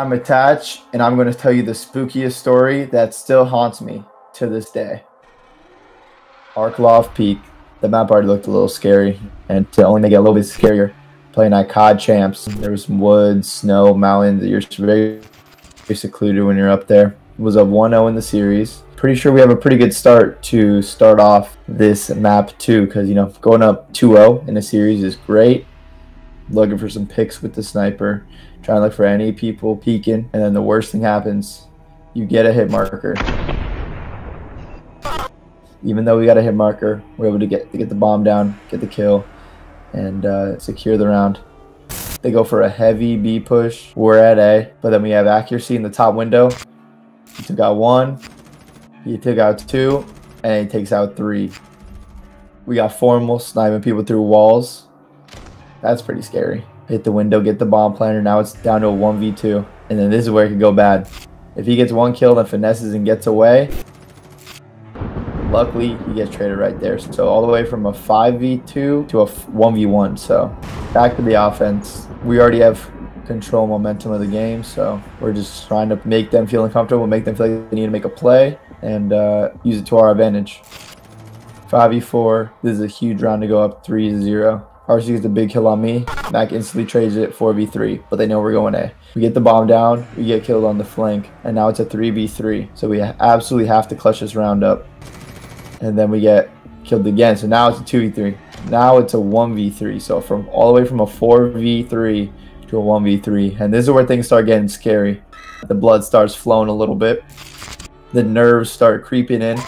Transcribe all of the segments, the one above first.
I'm Attach, and I'm going to tell you the spookiest story that still haunts me to this day. Arklov Peak. The map already looked a little scary, and to only make it a little bit scarier, playing at COD Champs, there was woods, snow, mountains. You're very, very secluded when you're up there. It was a 1-0 in the series. Pretty sure we have a pretty good start to start off this map too, because you know going up 2-0 in a series is great. Looking for some picks with the sniper, trying to look for any people peeking, and then the worst thing happens, you get a hit marker even though we got a hit marker, we're able to get to get the bomb down, get the kill, and uh, secure the round. They go for a heavy B push. We're at A, but then we have accuracy in the top window. He took out one, he took out two, and he takes out three. We got formal sniping people through walls. That's pretty scary. Hit the window, get the bomb planter. Now it's down to a 1v2. And then this is where it could go bad. If he gets one kill and finesses and gets away, Luckily, he gets traded right there. So all the way from a 5v2 to a 1v1. So back to the offense. We already have control momentum of the game. So we're just trying to make them feel uncomfortable, make them feel like they need to make a play, and uh, use it to our advantage. 5v4. This is a huge round to go up 3-0. RC gets a big kill on me. Mac instantly trades it 4v3, but they know we're going A. We get the bomb down, we get killed on the flank, and now it's a 3v3. So we absolutely have to clutch this round up and then we get killed again. So now it's a 2v3. Now it's a 1v3. So from all the way from a 4v3 to a 1v3. And this is where things start getting scary. The blood starts flowing a little bit. The nerves start creeping in.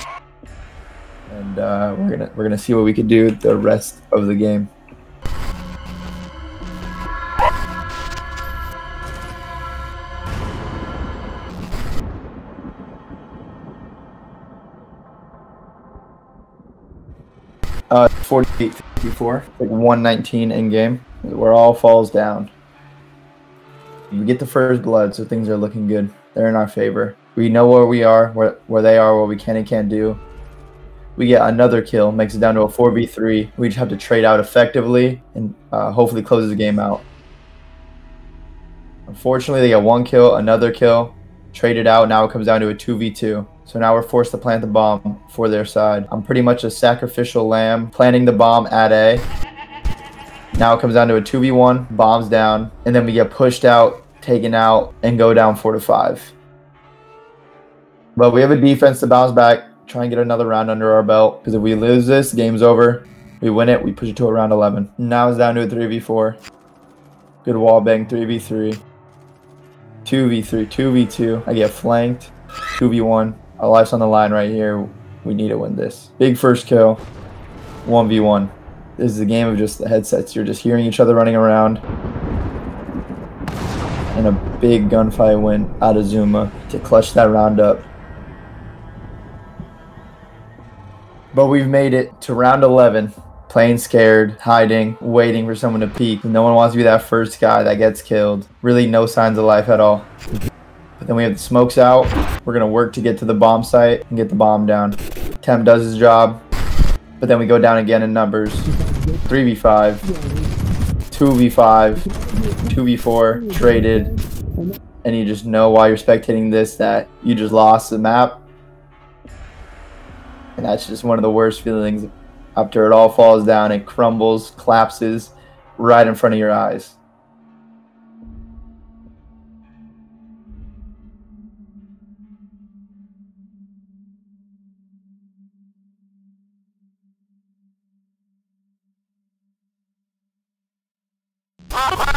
And uh, we're gonna we're gonna see what we can do the rest of the game. Uh, 48 54, like 119 in game, where all falls down. We get the first blood, so things are looking good. They're in our favor. We know where we are, where, where they are, what we can and can't do. We get another kill, makes it down to a 4v3. We just have to trade out effectively and uh, hopefully closes the game out. Unfortunately, they get one kill, another kill, traded out. Now it comes down to a 2v2. So now we're forced to plant the bomb for their side. I'm pretty much a sacrificial lamb, planting the bomb at A. Now it comes down to a 2v1, bombs down, and then we get pushed out, taken out, and go down 4 to 5. But we have a defense to bounce back, try and get another round under our belt. Because if we lose this, game's over. We win it, we push it to a round 11. Now it's down to a 3v4. Good wall bang, 3v3. 2v3, 2v2. I get flanked. 2v1. Our life's on the line right here. We need to win this. Big first kill. 1v1. This is a game of just the headsets. You're just hearing each other running around. And a big gunfight win out of Zuma to clutch that round up. But we've made it to round 11. Playing scared, hiding, waiting for someone to peek. No one wants to be that first guy that gets killed. Really no signs of life at all. But then we have the smokes out. We're going to work to get to the bomb site and get the bomb down. Temp does his job. But then we go down again in numbers. 3v5. 2v5. 2v4. Traded. And you just know while you're spectating this that you just lost the map. And that's just one of the worst feelings. After it all falls down, it crumbles, collapses right in front of your eyes. Oh,